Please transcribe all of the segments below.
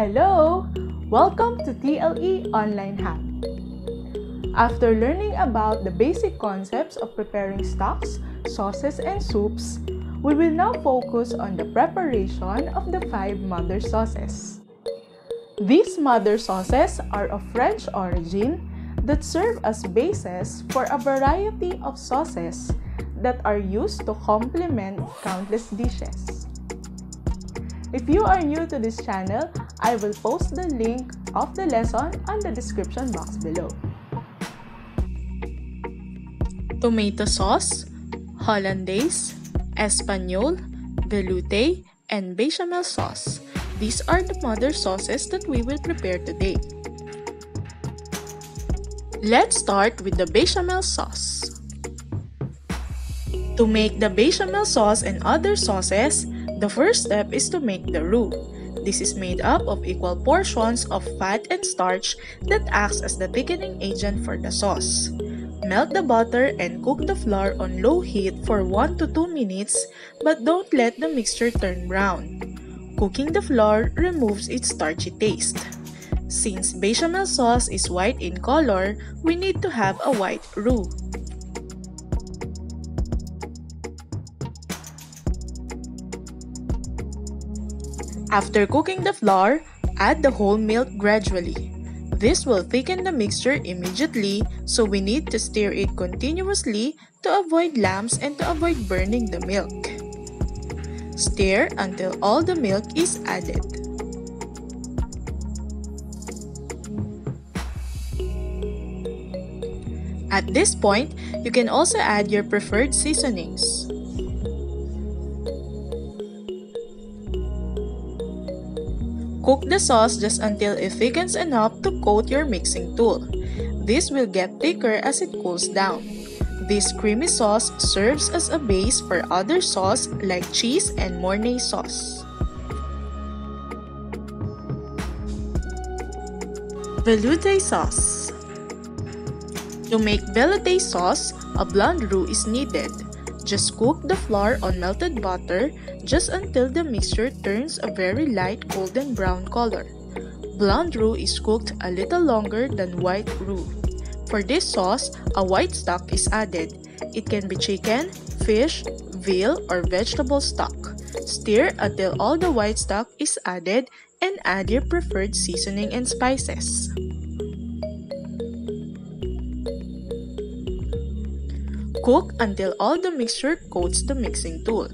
Hello! Welcome to TLE Online Hub. After learning about the basic concepts of preparing stocks, sauces, and soups, we will now focus on the preparation of the five mother sauces. These mother sauces are of French origin that serve as bases for a variety of sauces that are used to complement countless dishes. If you are new to this channel, I will post the link of the lesson on the description box below. Tomato sauce, hollandaise, espagnole, veloute, and bechamel sauce. These are the mother sauces that we will prepare today. Let's start with the bechamel sauce. To make the bechamel sauce and other sauces, the first step is to make the roux. This is made up of equal portions of fat and starch that acts as the thickening agent for the sauce. Melt the butter and cook the flour on low heat for 1 to 2 minutes but don't let the mixture turn brown. Cooking the flour removes its starchy taste. Since bechamel sauce is white in color, we need to have a white roux. After cooking the flour, add the whole milk gradually. This will thicken the mixture immediately, so we need to stir it continuously to avoid lumps and to avoid burning the milk. Stir until all the milk is added. At this point, you can also add your preferred seasonings. Cook the sauce just until it thickens enough to coat your mixing tool. This will get thicker as it cools down. This creamy sauce serves as a base for other sauce like cheese and Mornay sauce. Veloute sauce To make veloute sauce, a blonde roux is needed. Just cook the flour on melted butter just until the mixture turns a very light golden brown color. Blonde roux is cooked a little longer than white roux. For this sauce, a white stock is added. It can be chicken, fish, veal, or vegetable stock. Stir until all the white stock is added and add your preferred seasoning and spices. Cook until all the mixture coats the mixing tool.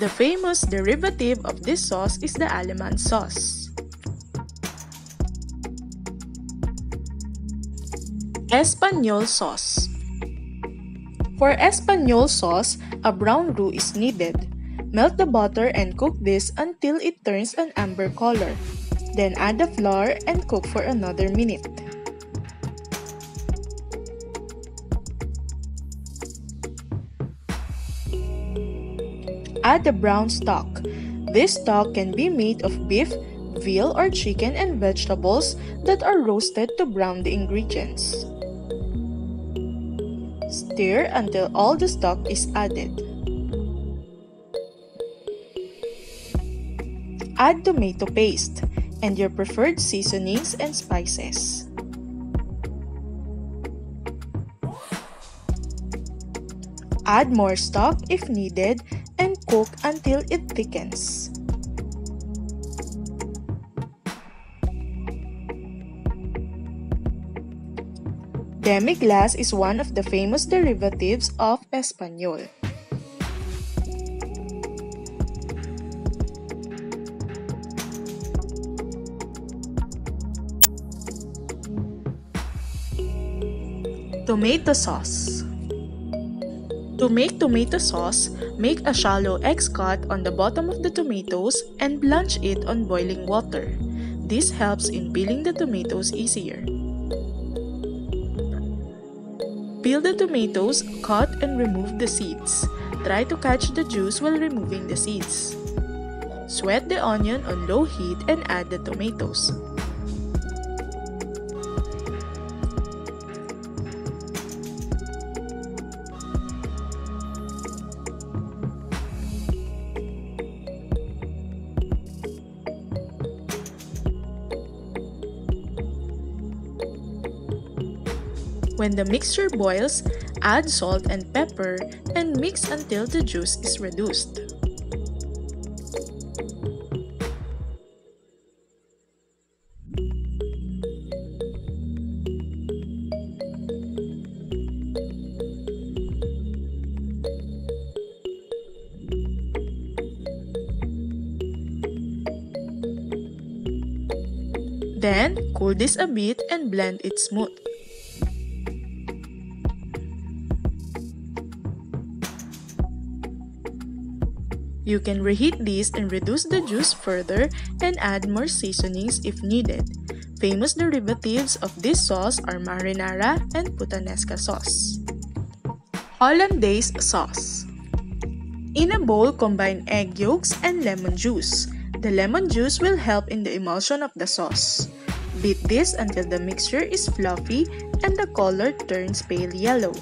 The famous derivative of this sauce is the Allemande sauce. Espagnole sauce For Espagnole sauce, a brown roux is needed. Melt the butter and cook this until it turns an amber color. Then add the flour and cook for another minute. Add the brown stock. This stock can be made of beef, veal, or chicken and vegetables that are roasted to brown the ingredients. Stir until all the stock is added. Add tomato paste and your preferred seasonings and spices. Add more stock if needed and cook until it thickens. Demi-glace is one of the famous derivatives of Espagnole. Tomato sauce To make tomato sauce, make a shallow X cut on the bottom of the tomatoes and blanch it on boiling water. This helps in peeling the tomatoes easier. Peel the tomatoes, cut and remove the seeds. Try to catch the juice while removing the seeds. Sweat the onion on low heat and add the tomatoes. When the mixture boils, add salt and pepper and mix until the juice is reduced. Then, cool this a bit and blend it smooth. You can reheat this and reduce the juice further and add more seasonings if needed. Famous derivatives of this sauce are marinara and puttanesca sauce. Hollandaise sauce. In a bowl, combine egg yolks and lemon juice. The lemon juice will help in the emulsion of the sauce. Beat this until the mixture is fluffy and the color turns pale yellow.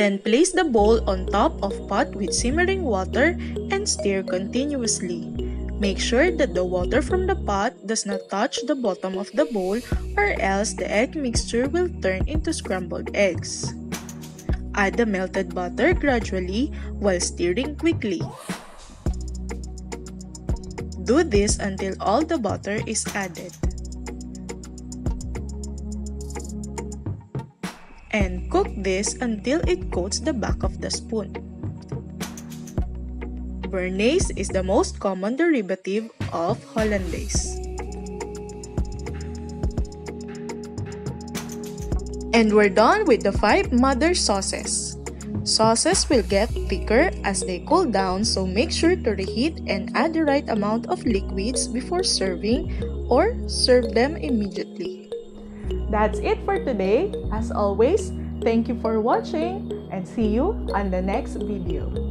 Then place the bowl on top of pot with simmering water and stir continuously. Make sure that the water from the pot does not touch the bottom of the bowl or else the egg mixture will turn into scrambled eggs. Add the melted butter gradually while stirring quickly. Do this until all the butter is added. And cook this until it coats the back of the spoon. Béarnaise is the most common derivative of Hollandaise. And we're done with the 5 mother sauces. Sauces will get thicker as they cool down so make sure to reheat and add the right amount of liquids before serving or serve them immediately. That's it for today. As always, thank you for watching and see you on the next video.